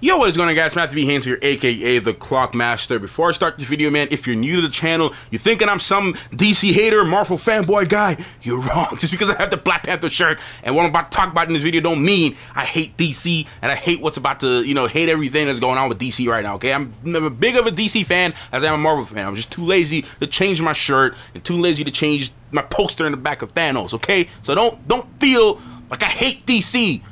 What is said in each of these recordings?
Yo, what is going on guys, Matthew V. Haynes here, aka The Clock Master. Before I start this video, man, if you're new to the channel, you're thinking I'm some DC hater, Marvel fanboy guy, you're wrong. Just because I have the Black Panther shirt and what I'm about to talk about in this video don't mean I hate DC and I hate what's about to, you know, hate everything that's going on with DC right now, okay? I'm never big of a DC fan as I am a Marvel fan. I'm just too lazy to change my shirt and too lazy to change my poster in the back of Thanos, okay? So don't don't feel like I hate DC.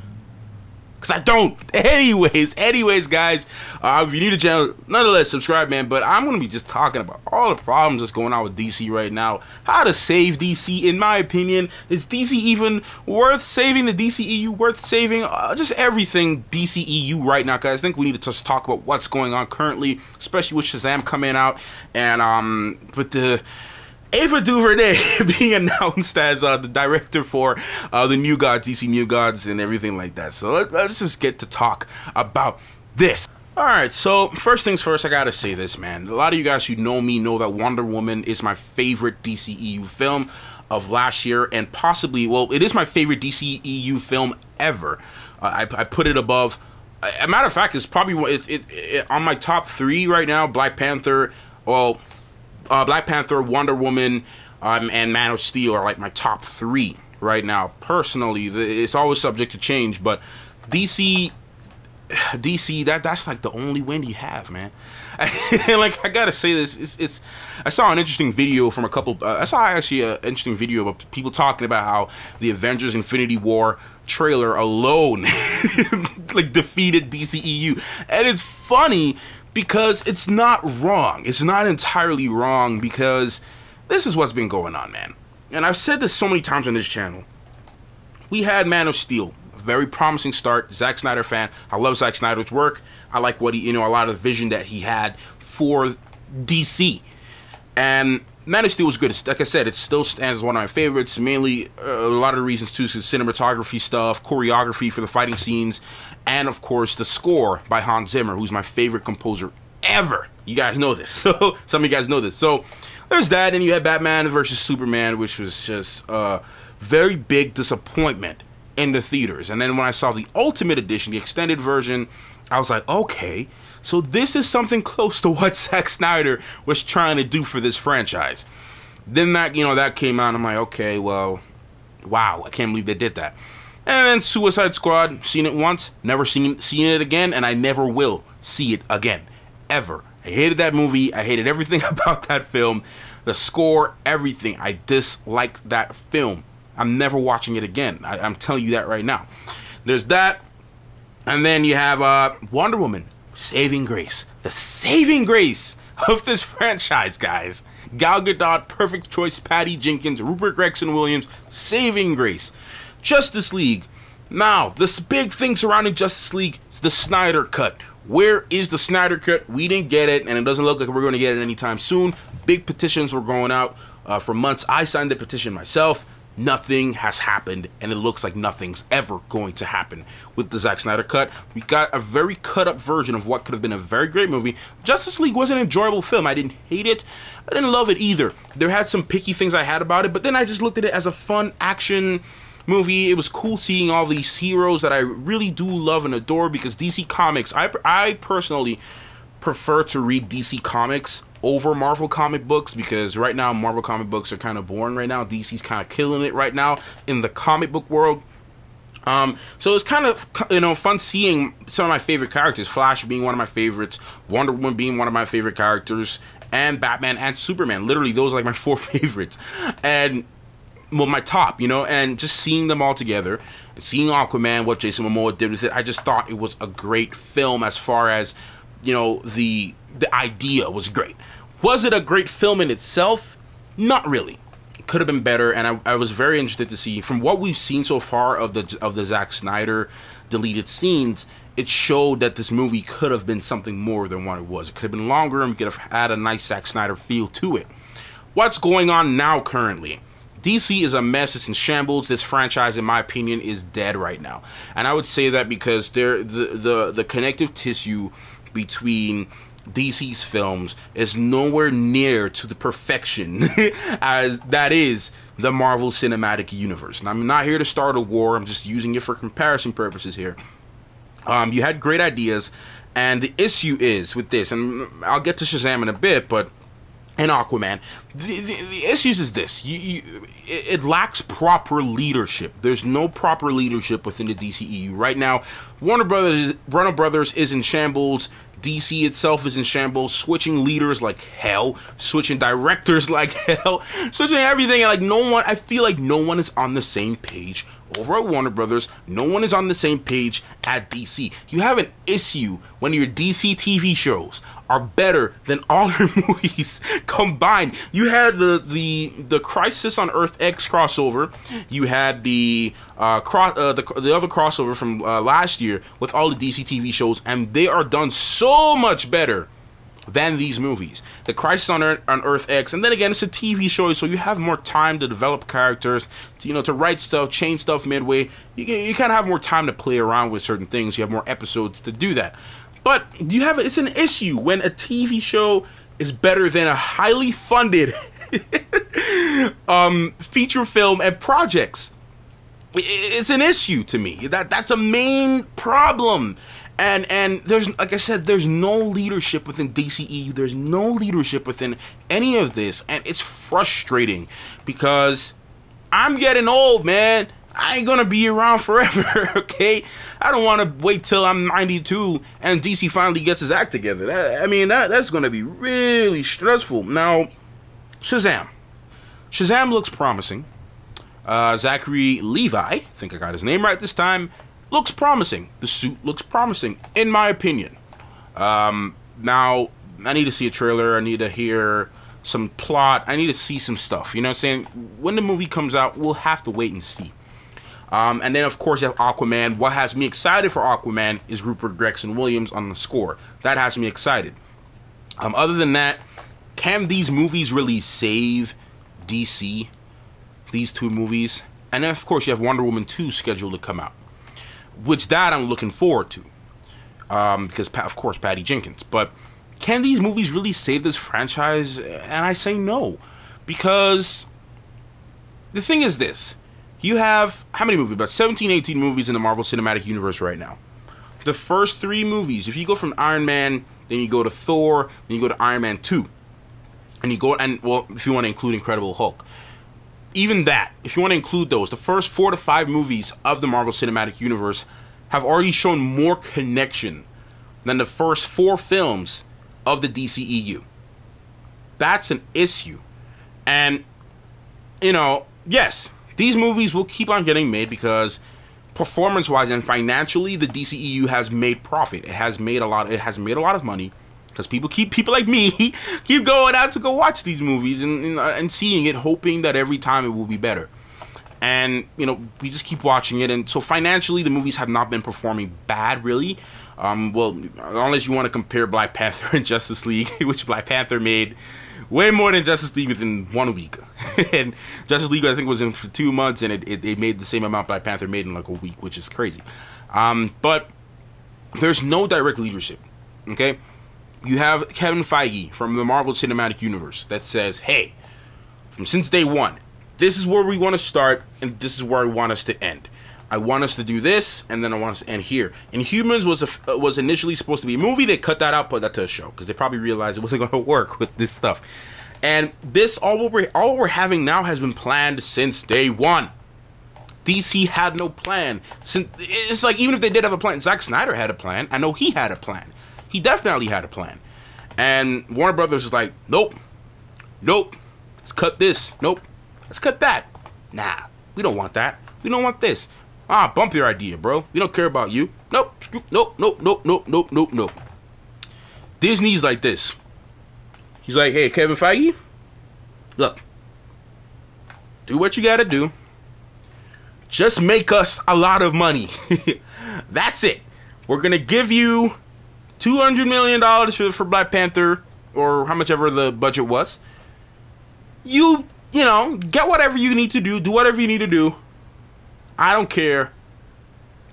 Cause I don't. Anyways, anyways, guys, uh, if you're new to the channel, nonetheless, subscribe, man. But I'm gonna be just talking about all the problems that's going on with DC right now. How to save DC, in my opinion. Is DC even worth saving? The DCEU worth saving? Uh, just everything DCEU right now, guys. I think we need to just talk about what's going on currently, especially with Shazam coming out, and um, with the Ava DuVernay being announced as uh, the director for uh, the New Gods, DC New Gods, and everything like that. So let, us just get to talk about this. All right, so first things first, I gotta say this, man. A lot of you guys who know me know that Wonder Woman is my favorite DCEU film of last year, and possibly, well, it is my favorite DCEU film ever. Uh, I, I put it above. A matter of fact, it's probably it's it, it, on my top three right now. Black Panther. Well, uh, Black Panther, Wonder Woman, um, and Man of Steel are like my top three right now. Personally, it's always subject to change, but DC, DC, that that's like the only win you have, man. like I gotta say this, it's, it's I saw an interesting video from a couple. Uh, I saw actually an interesting video of people talking about how the Avengers: Infinity War trailer alone like defeated DCEU, and it's funny because it's not wrong. It's not entirely wrong because this is what's been going on, man. And I've said this so many times on this channel. We had Man of Steel, a very promising start. Zack Snyder fan. I love Zack Snyder's work. I like what he, you know, a lot of the vision that he had for DC. And Man of Steel was good. Like I said, it still stands as one of my favorites. Mainly, uh, a lot of the reasons too is cinematography stuff, choreography for the fighting scenes, and of course the score by Hans Zimmer, who's my favorite composer ever. You guys know this. So some of you guys know this. So there's that, and you had Batman versus Superman, which was just a very big disappointment in the theaters. And then when I saw the Ultimate Edition, the extended version, I was like, okay, so this is something close to what Zack Snyder was trying to do for this franchise. Then that, you know, that came out, and I'm like, okay, well, wow, I can't believe they did that. And then Suicide Squad, seen it once, never seen seen it again, and I never will see it again. Ever. I hated that movie. I hated everything about that film. The score, everything. I dislike that film. I'm never watching it again. I, am telling you that right now. There's that. And then you have uh, Wonder Woman, Saving Grace. The saving grace of this franchise, guys. Gal Gadot, perfect choice, Patty Jenkins, Rupert Gregson Williams, saving grace. Justice League. Now, this big thing surrounding Justice League is the Snyder Cut. Where is the Snyder Cut? We didn't get it, and it doesn't look like we're going to get it anytime soon. Big petitions were going out uh, for months. I signed the petition myself. Nothing has happened, and it looks like nothing's ever going to happen with the Zack Snyder Cut. We got a very cut up version of what could have been a very great movie. Justice League was an enjoyable film. I didn't hate it. I didn't love it either. There had some picky things I had about it, but then I just looked at it as a fun action movie. It was cool seeing all these heroes that I really do love and adore because DC Comics, I, I personally prefer to read DC Comics over Marvel comic books because right now Marvel comic books are kind of boring right now. DC's kind of killing it right now in the comic book world. Um, so it's kind of you know fun seeing some of my favorite characters. Flash being one of my favorites, Wonder Woman being one of my favorite characters, and Batman and Superman. Literally, those are like my four favorites. And well, my top, you know, and just seeing them all together, seeing Aquaman, what Jason Momoa did with it, I just thought it was a great film as far as, you know, the the idea was great. Was it a great film in itself? Not really. It could have been better, and I, I was very interested to see from what we've seen so far of the of the Zack Snyder deleted scenes. It showed that this movie could have been something more than what it was. It could have been longer, and we could have had a nice Zack Snyder feel to it. What's going on now currently? DC is a mess. It's in shambles. This franchise, in my opinion, is dead right now. And I would say that because they're, the, the, the connective tissue between DC's films is nowhere near to the perfection as that is the Marvel Cinematic Universe. And I'm not here to start a war. I'm just using it for comparison purposes here. Um, you had great ideas, And the issue is with this, and I'll get to Shazam in a bit, but and Aquaman. The, the, the, issues is this: you, you, it, lacks proper leadership. There's no proper leadership within the DCEU right now. Warner Brothers, Warner Brothers is in shambles. DC itself is in shambles, switching leaders like hell, switching directors like hell, switching everything. Like no one, I feel like no one is on the same page over at Warner Brothers. No one is on the same page at DC. You have an issue when your DC TV shows are better than all their movies combined. You had the the the Crisis on Earth X crossover. You had the uh, cross uh, the the other crossover from uh, last year with all the DC TV shows, and they are done so much better than these movies. The Crisis on Earth, on Earth X, and then again, it's a TV show, so you have more time to develop characters, to, you know, to write stuff, change stuff midway. You you kind of have more time to play around with certain things. You have more episodes to do that. But you have it's an issue when a TV show is better than a highly funded um, feature film and projects. It's an issue to me. That that's a main problem. And and there's like I said, there's no leadership within DCE. There's no leadership within any of this, and it's frustrating because I'm getting old, man. I ain't gonna be around forever, okay? I don't want to wait till I'm 92 and DC finally gets his act together. That, I mean, that that's gonna be really stressful. Now, Shazam. Shazam looks promising. Uh, Zachary Levi, I think I got his name right this time, looks promising. The suit looks promising, in my opinion. Um, now, I need to see a trailer. I need to hear some plot. I need to see some stuff. You know what I'm saying? When the movie comes out, we'll have to wait and see. Um, and then, of course, you have Aquaman. What has me excited for Aquaman is Rupert Gregson Williams on the score. That has me excited. Um, other than that, can these movies really save DC? These two movies? And then, of course, you have Wonder Woman 2 scheduled to come out. Which that I'm looking forward to. Um, because, of course, Patty Jenkins. But can these movies really save this franchise? And I say no. Because the thing is this you have how many movies? About 17, 18 movies in the Marvel Cinematic Universe right now. The first three movies, if you go from Iron Man, then you go to Thor, then you go to Iron Man 2. And you go, and well, if you want to include Incredible Hulk. Even that, if you want to include those, the first four to five movies of the Marvel Cinematic Universe have already shown more connection than the first four films of the DCEU. That's an issue. And, you know, yes, these movies will keep on getting made because performance wise and financially the DCEU has made profit. It has made a lot it has made a lot of money because people keep people like me keep going out to go watch these movies and, and, uh, and seeing it hoping that every time it will be better. And you know, we just keep watching it and so financially the movies have not been performing bad really. Um, well, unless you want to compare Black Panther and Justice League, which Black Panther made way more than Justice League within one week. and Justice League, I think, was in for two months, and it, it, it, made the same amount Black Panther made in like a week, which is crazy. Um, but there's no direct leadership. Okay, you have Kevin Feige from the Marvel Cinematic Universe that says, "Hey, from since day one, this is where we want to start, and this is where I want us to end." I want us to do this, and then I want us to end here. Inhumans was a, uh, was initially supposed to be a movie. They cut that out, put that to a show because they probably realized it wasn't going to work with this stuff. And this all what we're all we're having now has been planned since day one. DC had no plan. Since it's like even if they did have a plan, Zack Snyder had a plan. I know he had a plan. He definitely had a plan. And Warner Brothers is like, nope, nope, let's cut this, nope, let's cut that. Nah, we don't want that. We don't want this. Ah, bump your idea, bro. We don't care about you. Nope, nope, nope, nope, nope, nope, nope, nope. Disney's like this. He's like, hey, Kevin Feige, look, do what you gotta do. Just make us a lot of money. That's it. We're gonna give you two hundred million dollars for for Black Panther, or how much ever the budget was. You, you know, get whatever you need to do. Do whatever you need to do I don't care.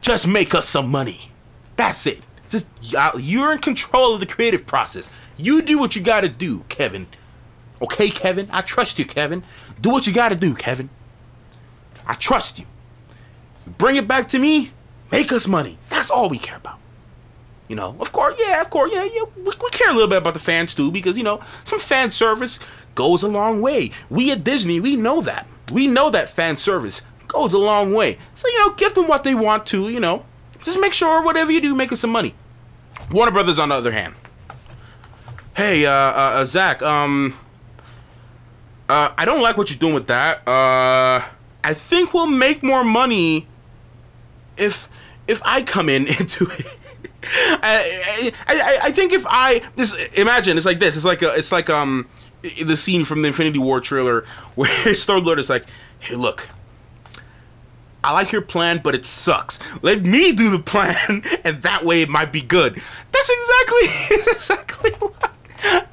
Just make us some money. That's it. Just uh, you're in control of the creative process. You do what you got to do, Kevin. Okay, Kevin? I trust you, Kevin. Do what you got to do, Kevin. I trust you. Bring it back to me. Make us money. That's all we care about. You know, of course, yeah, of course, yeah, yeah. We, we care a little bit about the fans too because you know some fan service goes a long way. We at Disney, we know that. We know that fan service goes a long way. So you know, give them what they want to. You know, just make sure whatever you do, making some money. Warner Brothers, on the other hand, hey, uh, uh, uh Zack, um, uh, I don't like what you're doing with that. Uh, I think we'll make more money if if I come in into it. I, I, I think if I this imagine it's like this it's like a, it's like um the scene from the Infinity War trailer where Star Lord is like, hey look, I like your plan, but it sucks. Let me do the plan, and that way it might be good. That's exactly, exactly what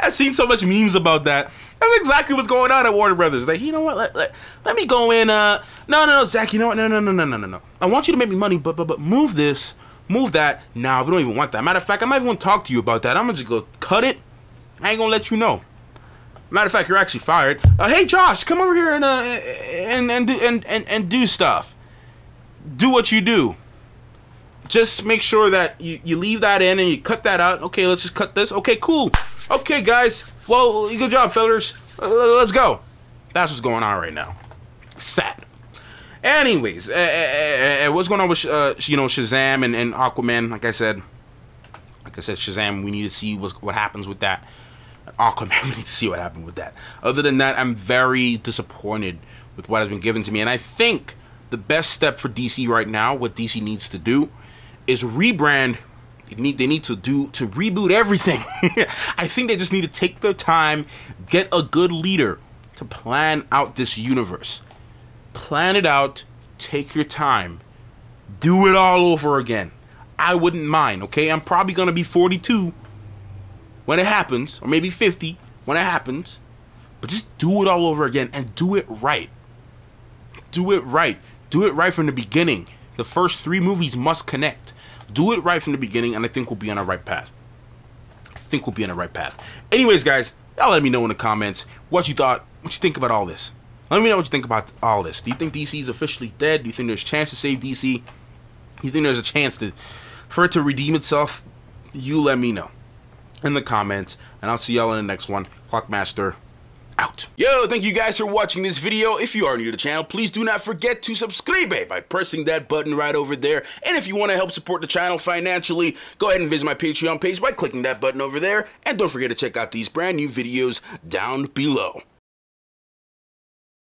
I've seen so much memes about that. That's exactly what's going on at Warner Brothers. Like, you know what? Let, let, let me go in. Uh, no, no, no, Zack. You know what? No, no, no, no, no, no, no. I want you to make me money, but but but move this, move that. Nah, we don't even want that. Matter of fact, I might even want to talk to you about that. I'm gonna just go cut it. I ain't gonna let you know. Matter of fact, you're actually fired. Uh, hey, Josh, come over here and uh, and and do and, and and do stuff. Do what you do just make sure that you, you leave that in and you cut that out. Okay, let's just cut this. Okay, cool. Okay, guys. Well, good job, fellas. Uh, let's go. That's what's going on right now. Sad. Anyways, uh, uh, what's going on with uh, you know Shazam and, and Aquaman? Like I said, like I said, Shazam. We need to see what what happens with that. Aquaman. We need to see what happened with that. Other than that, I'm very disappointed with what has been given to me, and I think the best step for DC right now, what DC needs to do, is rebrand. They need they need to do to reboot everything. I think they just need to take their time, get a good leader to plan out this universe. Plan it out, take your time. Do it all over again. I wouldn't mind, okay? I'm probably to be 42 when it happens, or maybe 50 when it happens. But just do it all over again and do it right. Do it right. Do it right from the beginning. The first three movies must connect. Do it right from the beginning, and I think we'll be on the right path. I think we'll be on the right path. Anyways, guys, y'all let me know in the comments what you thought, what you think about all this. Let me know what you think about all this. Do you think DC is officially dead? Do you think there's a chance to save DC? Do you think there's a chance to for it to redeem itself? You let me know in the comments, and I'll see y'all in the next one. Clockmaster out. Yo, thank you guys for watching this video. If you are new to the channel, please do not forget to subscribe by pressing that button right over there. And if you want to help support the channel financially, go ahead and visit my Patreon page by clicking that button over there. And don't forget to check out these brand new videos down below.